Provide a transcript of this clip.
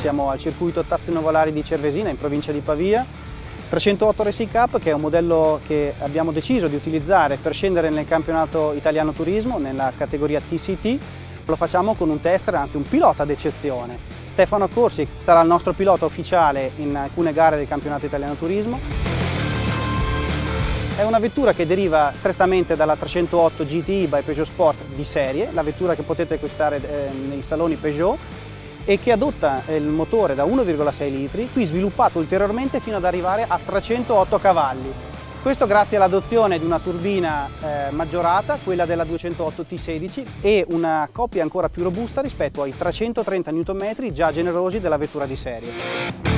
Siamo al circuito Tazze Novolari di Cervesina in provincia di Pavia. 308 Racing Cup che è un modello che abbiamo deciso di utilizzare per scendere nel campionato italiano turismo nella categoria TCT. Lo facciamo con un tester, anzi un pilota d'eccezione. Stefano Corsi sarà il nostro pilota ufficiale in alcune gare del campionato italiano turismo. È una vettura che deriva strettamente dalla 308 GTI by Peugeot Sport di serie, la vettura che potete acquistare eh, nei saloni Peugeot e che adotta il motore da 1,6 litri, qui sviluppato ulteriormente fino ad arrivare a 308 cavalli. Questo grazie all'adozione di una turbina eh, maggiorata, quella della 208 T16 e una coppia ancora più robusta rispetto ai 330 Nm già generosi della vettura di serie.